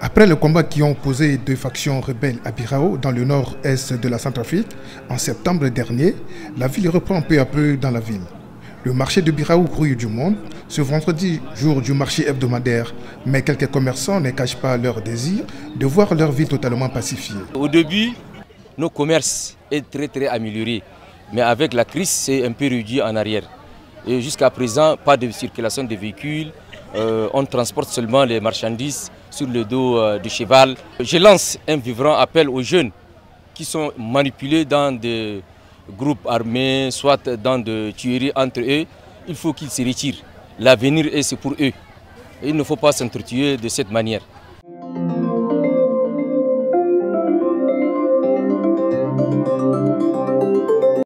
Après le combat qui ont opposé deux factions rebelles à Birao dans le nord-est de la Centrafrique, en septembre dernier, la ville reprend peu à peu dans la ville. Le marché de Birao grouille du monde, ce vendredi, jour du marché hebdomadaire, mais quelques commerçants ne cachent pas leur désir de voir leur ville totalement pacifiée. Au début, nos commerces est très très amélioré, mais avec la crise, c'est un peu réduit en arrière. Et jusqu'à présent, pas de circulation de véhicules, euh, on transporte seulement les marchandises sur le dos euh, du cheval. Je lance un vivant appel aux jeunes qui sont manipulés dans des groupes armés, soit dans des tueries entre eux. Il faut qu'ils se retirent. L'avenir est pour eux. Il ne faut pas s'entretuer de cette manière.